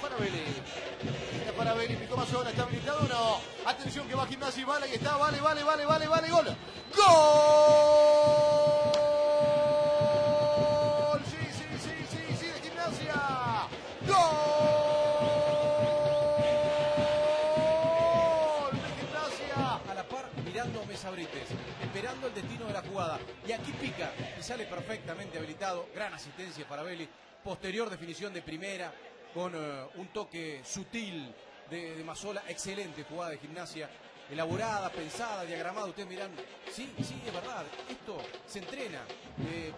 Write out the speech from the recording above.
Farabelli. Está Farabelli, picó Mazola, ¿está habilitado no? Atención que va Gimnasia y vale, que está, vale, vale, vale, vale, vale, gol. ¡Gol! Mirando a Mesa esperando el destino de la jugada. Y aquí pica y sale perfectamente habilitado. Gran asistencia para Belli. Posterior definición de primera con eh, un toque sutil de, de Mazola. Excelente jugada de gimnasia. Elaborada, pensada, diagramada. Ustedes miran, sí, sí, es verdad. Esto se entrena. eh,